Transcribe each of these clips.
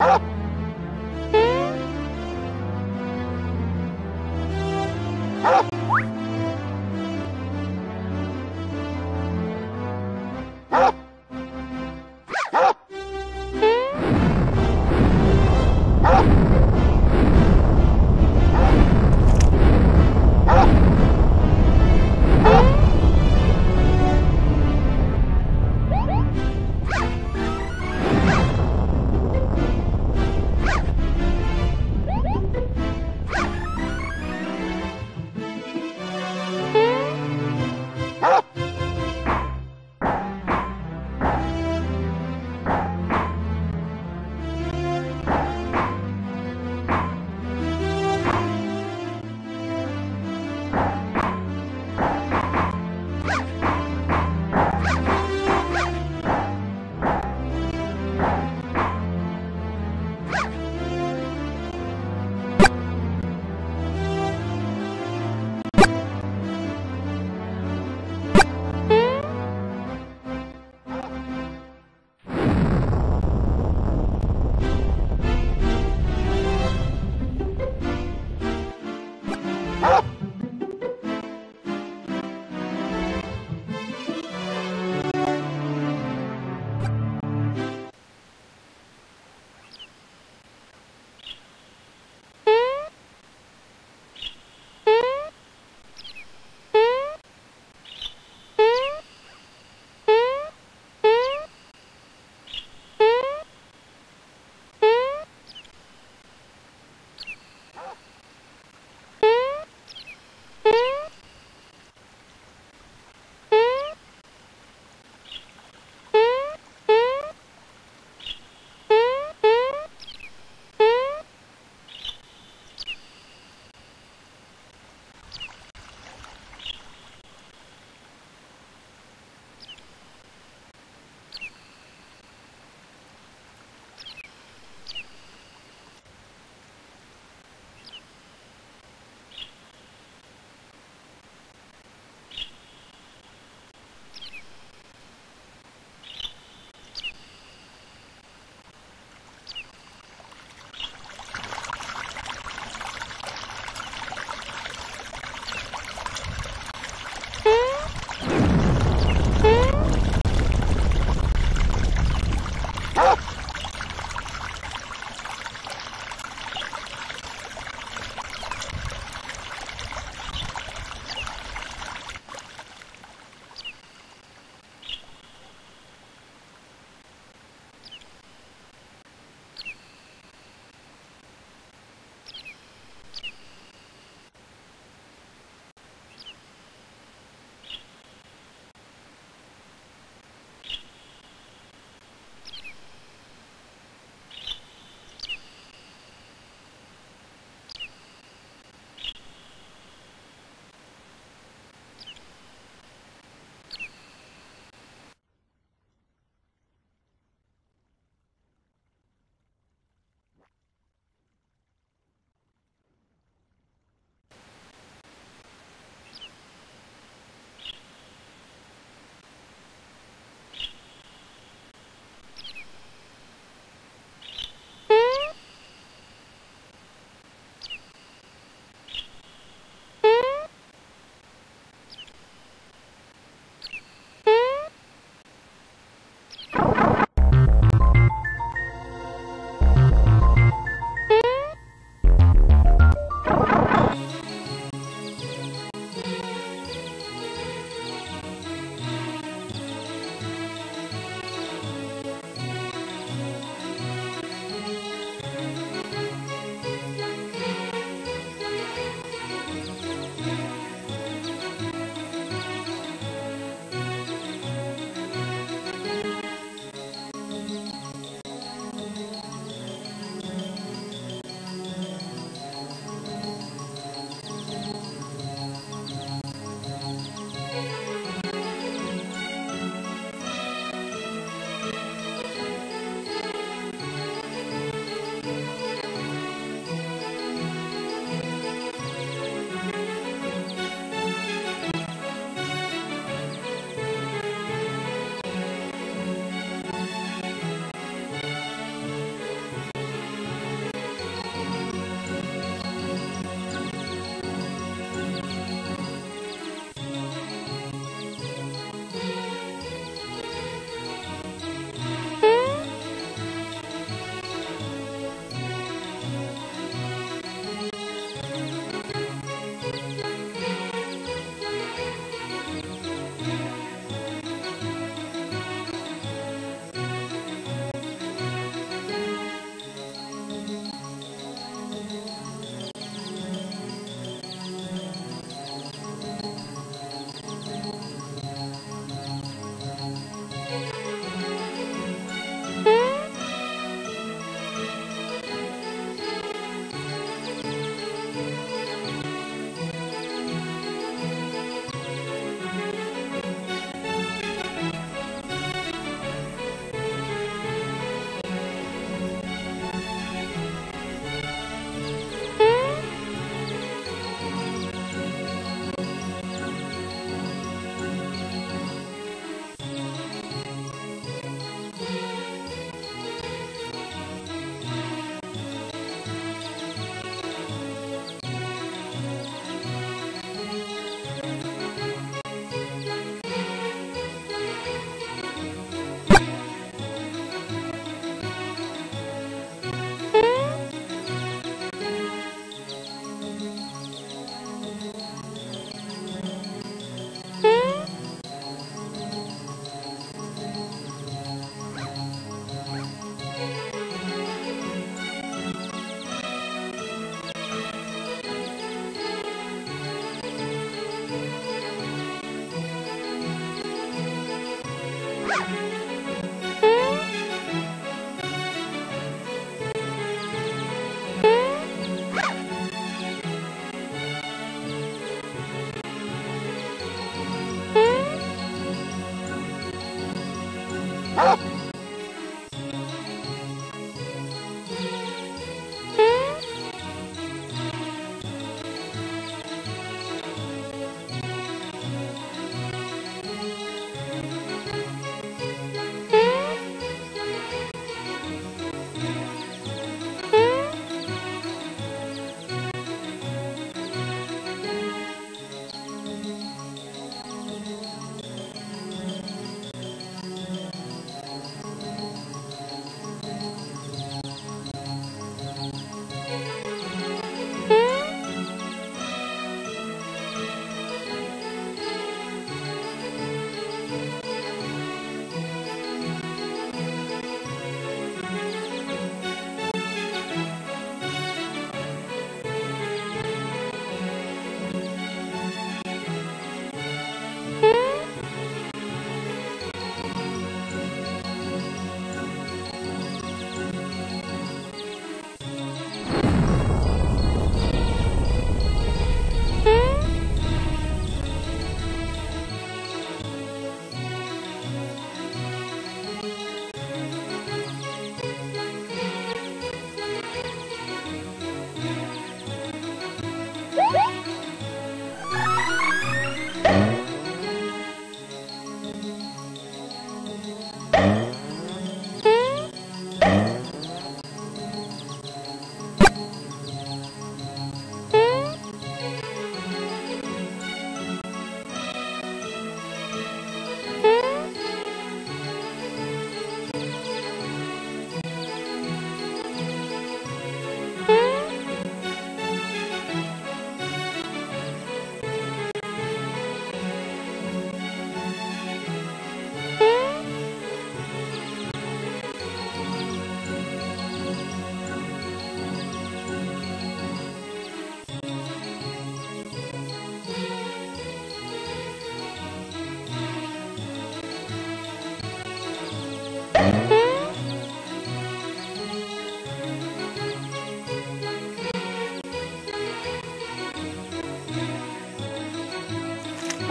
Ha ha ha!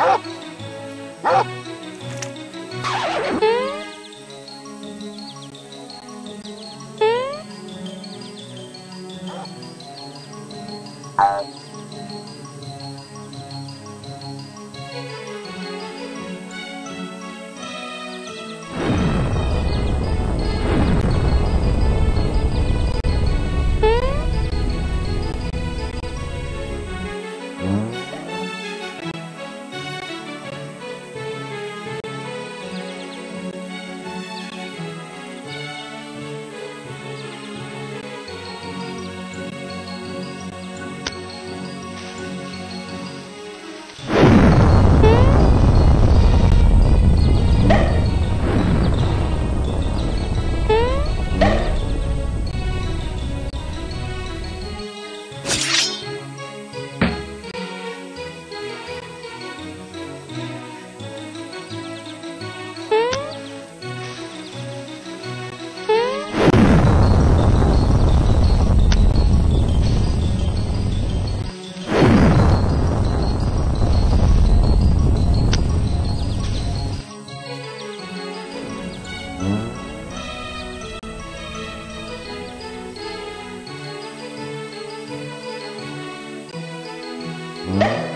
Oh! You